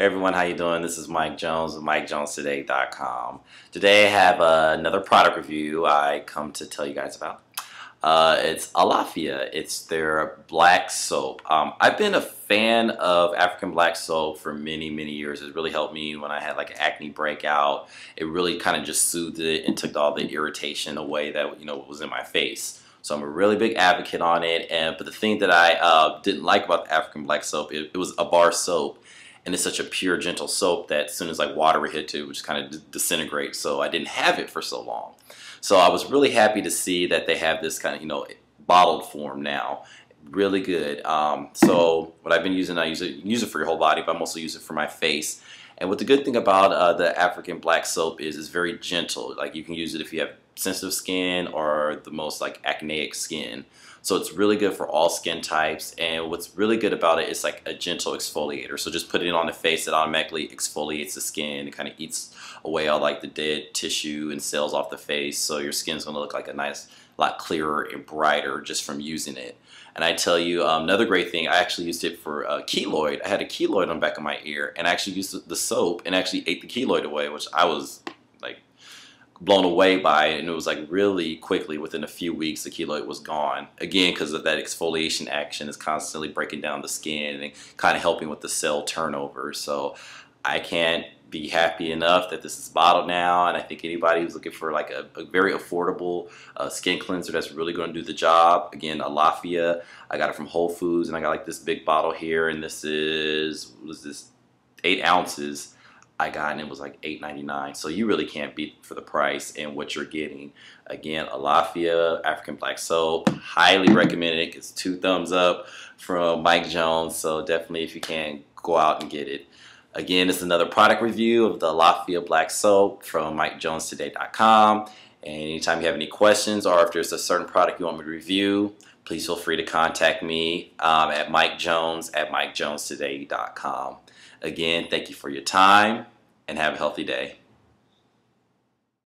Everyone, how you doing? This is Mike Jones with MikeJonesToday.com. Today I have uh, another product review I come to tell you guys about. Uh, it's Alaffia. It's their black soap. Um, I've been a fan of African black soap for many, many years. It really helped me when I had like an acne breakout. It really kind of just soothed it and took all the irritation away that you know was in my face. So I'm a really big advocate on it. And but the thing that I uh, didn't like about the African black soap, it, it was a bar soap and it's such a pure, gentle soap that as soon as like water hit it, it would just kind of disintegrate. So I didn't have it for so long. So I was really happy to see that they have this kind of, you know, bottled form now. Really good. Um, so what I've been using, I use it, use it for your whole body, but I mostly use it for my face. And what the good thing about uh, the African black soap is, it's very gentle. Like you can use it if you have sensitive skin or the most like acneic skin. So it's really good for all skin types. And what's really good about it is like a gentle exfoliator. So just putting it on the face, it automatically exfoliates the skin. It kind of eats away all like the dead tissue and cells off the face. So your skin's gonna look like a nice, lot clearer and brighter just from using it. And I tell you, um, another great thing, I actually used it for uh, keloid. I had a keloid on the back of my ear and I actually used the soap and actually ate the keloid away, which I was blown away by it and it was like really quickly within a few weeks the keloid was gone. Again because of that exfoliation action is constantly breaking down the skin and kind of helping with the cell turnover. So I can't be happy enough that this is bottled now and I think anybody who's looking for like a, a very affordable uh, skin cleanser that's really going to do the job again Alaffia I got it from Whole Foods and I got like this big bottle here and this is what is this eight ounces I got and it was like $8.99 so you really can't beat for the price and what you're getting. Again Alaffia African black soap highly recommended. It it's two thumbs up from Mike Jones so definitely if you can go out and get it. Again it's another product review of the Alaffia black soap from MikeJonesToday.com and anytime you have any questions or if there's a certain product you want me to review please feel free to contact me um, at Mike Jones at MikeJonesToday.com Again, thank you for your time and have a healthy day.